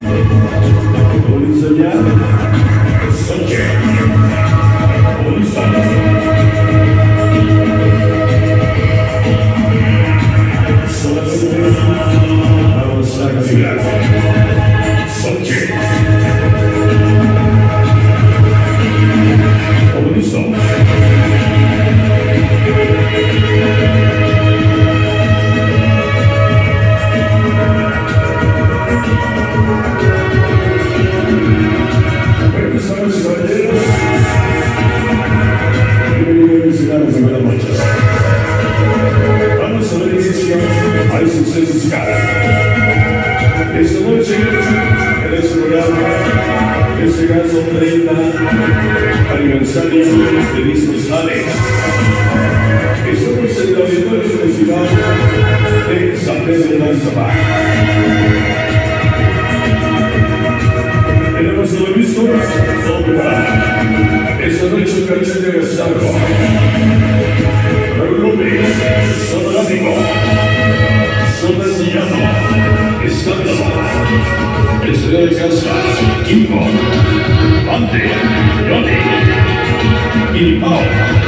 Police soldier, soldier, police soldier. multidão tem perseverança. Teremos transmissões sobre a excelente grande o Rubens, Sobramigo, Sobrasiano, Escândalo, Estrela Cansado, Kimbo, Ante, Johnny, Inimal.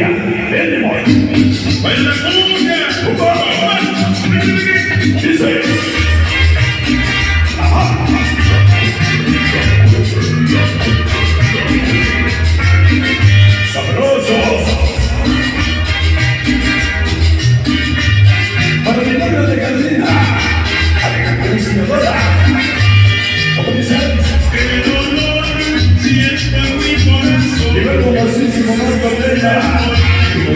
canalla de Colombia, Venemos.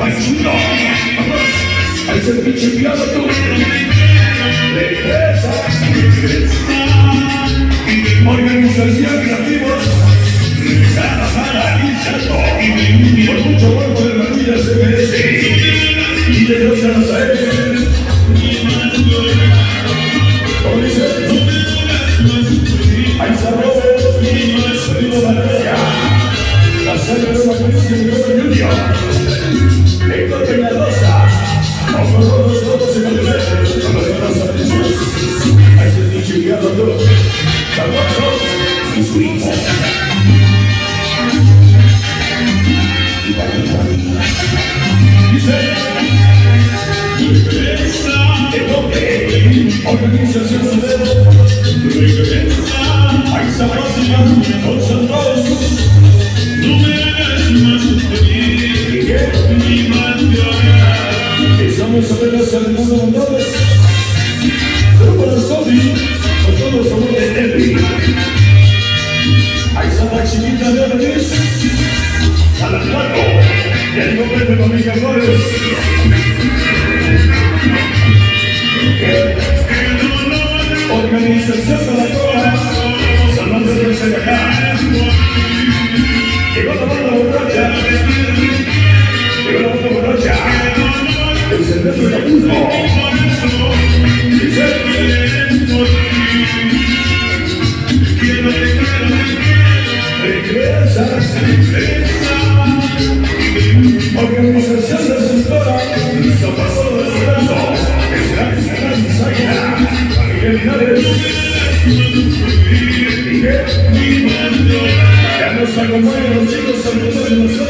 pachundo, vamos, al servicio enviado tú, regresa, organización y Chato, por mucho de se merece, y de a sabores, sonido Valencia, la sangre de la policía de Nuevo Junior, Héctor Peñalosa, como todos, se dicho y su hijo. Y Vanessa. Dice, el hombre, organización Sodero, hay sabrosidad, Estamos a las hermanas bondades. Pero para con todos amores de Henry. Ahí está la chiquita de. Al Atlántico. Y el nombre de familia Flores. Cerveza de de ya nos acompañan los chicos la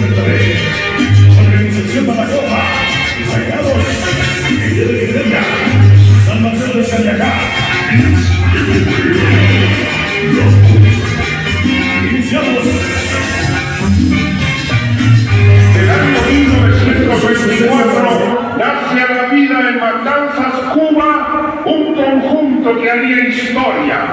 historia.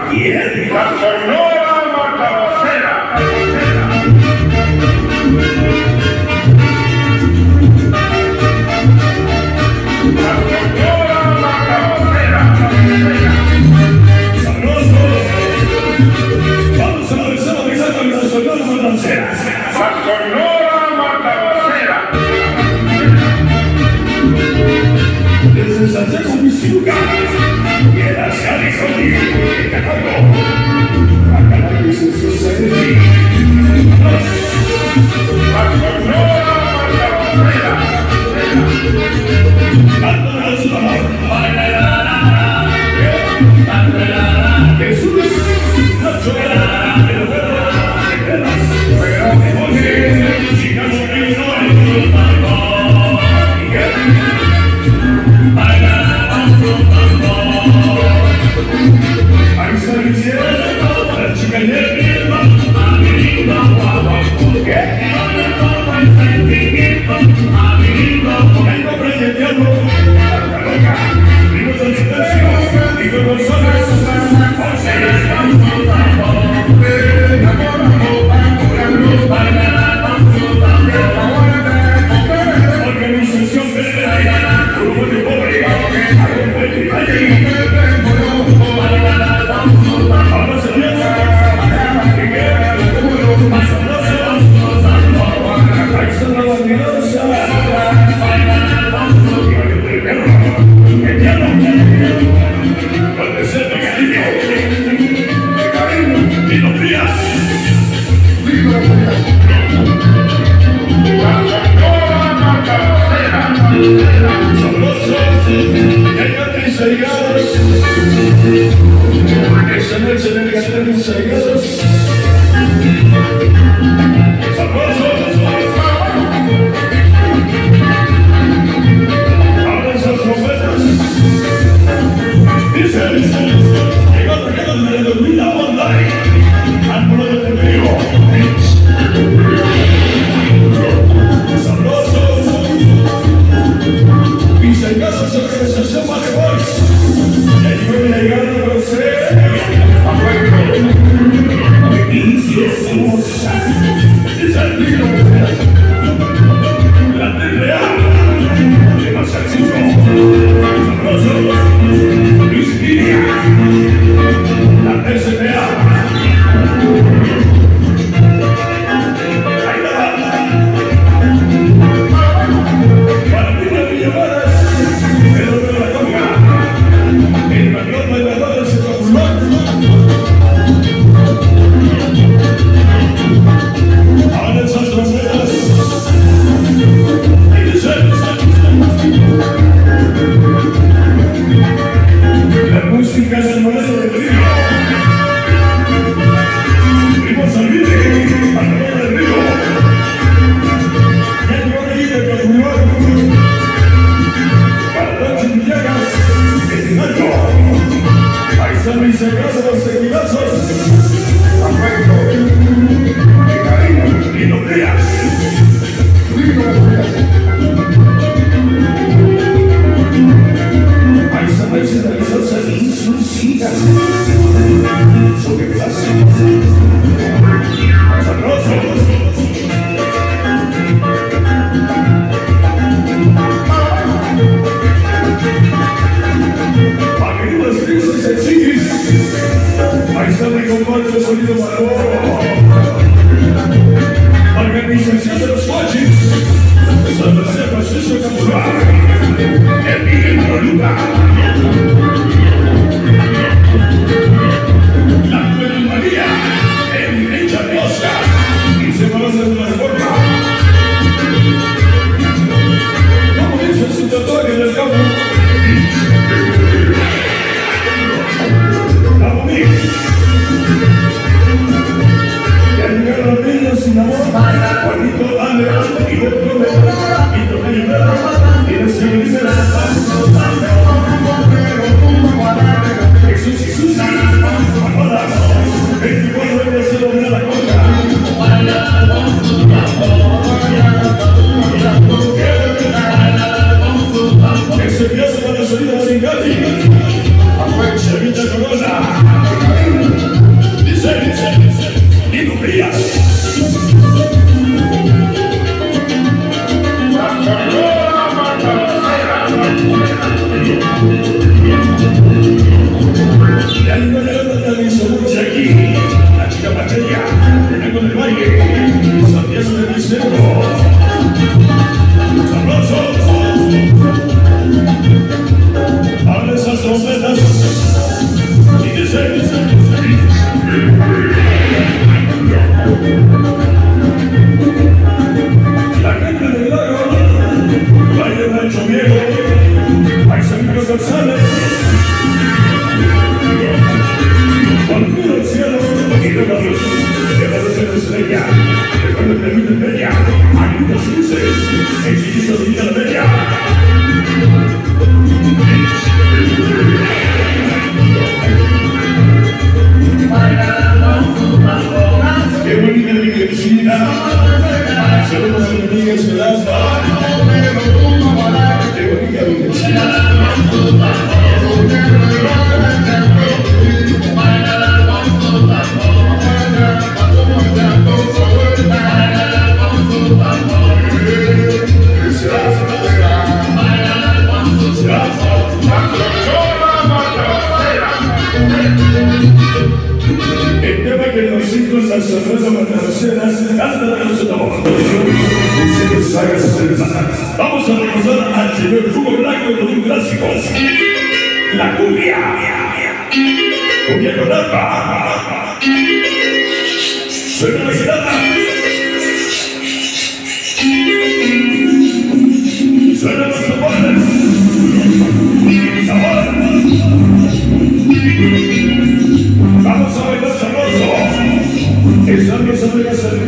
lugar, in bien lugar. Este pequeño ciclo, salsa, salsa, manzana, cena, salsa, salsa, salsa, salsa, Vamos a recordar al señor Hugo Blanco con un clásico La cumbia. Cumbia con. Suena la guitarra. Suena los Vamos a bailar sabroso. Esa mesa de la.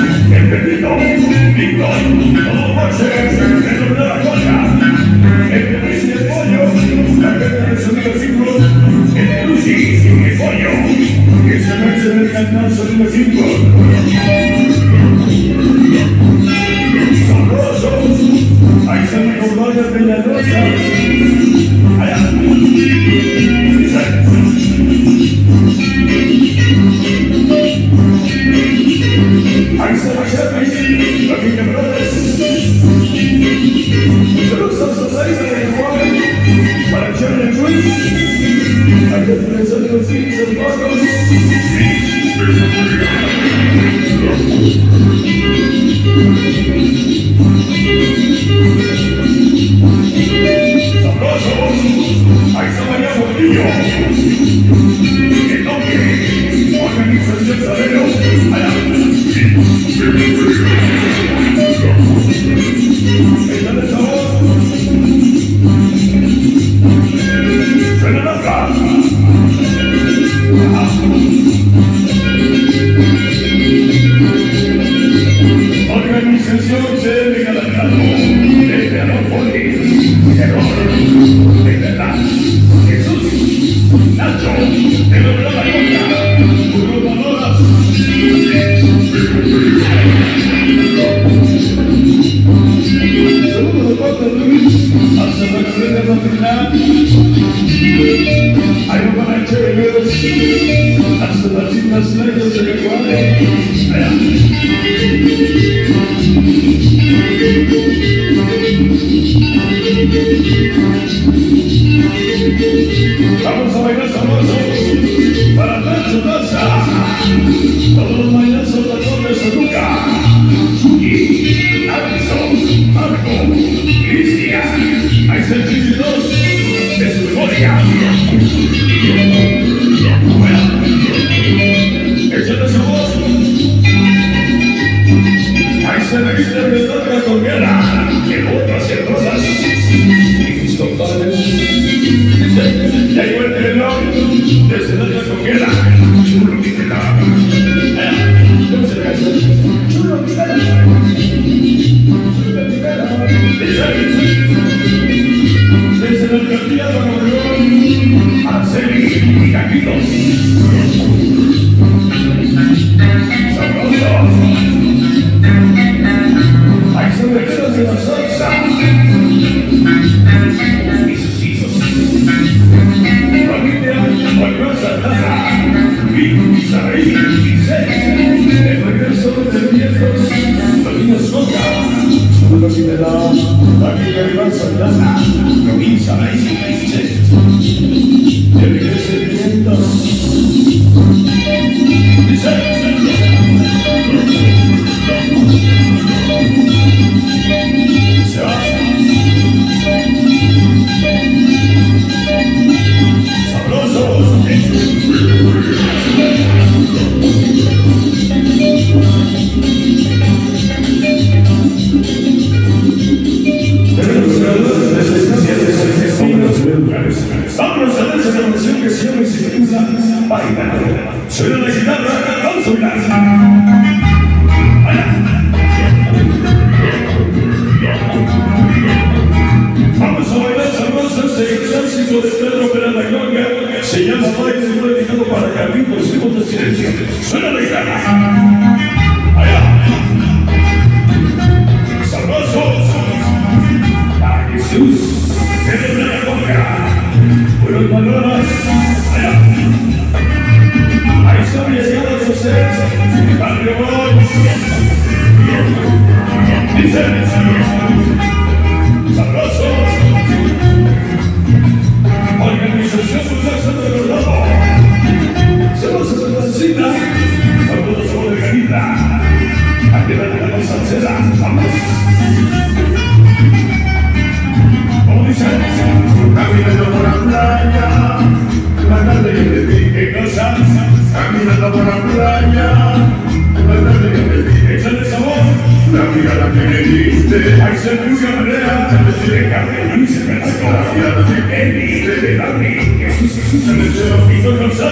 Nikolai Clásico de Pedro Gloria. Se llama y fue dedicado para Carlitos y de Silencio. Suena la guitarra. Allá. A Jesús. Pedro Pérez la Gloria. Buenos valores. Allá. Ahí están llegados ustedes. Barrio Boy. Dice. Caminando por la playa, la tarde que te vi. ¿Qué cosa? Caminando por la playa, la que. Échale sabor. La amiga la que me diste, Ahí se puso manera de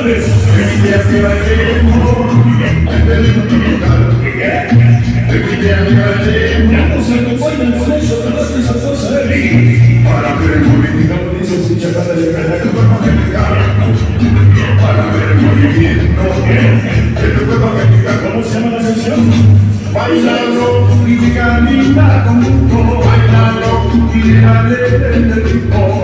de te hace bailemos, te digo que tocar, ¿Qué? te pide a mi bailemos, Ya nos acompañan con eso. Y Santos Eli. Para ver el movimiento, Como dice su chacata de de verdad. tu cuerpo mexicano, para ver el movimiento, de tu cuerpo mexicano. ¿Cómo se llama la sesión? Bailando y camina conmigo, bailando y dale el ritmo,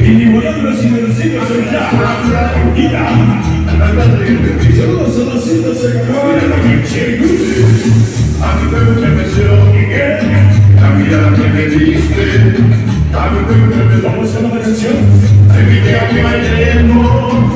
Y volando A mi La mirada que me diste bailemos